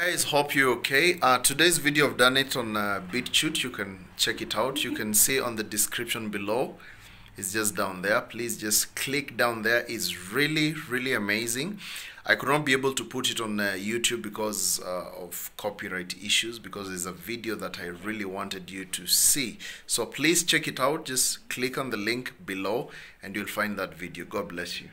guys hope you're okay. Uh, today's video i've done it on uh, BitChute. You can check it out. You can see on the description below. It's just down there. Please just click down there. It's really really amazing. I could not be able to put it on uh, youtube because uh, of copyright issues because it's a video that i really wanted you to see. So please check it out. Just click on the link below and you'll find that video. God bless you.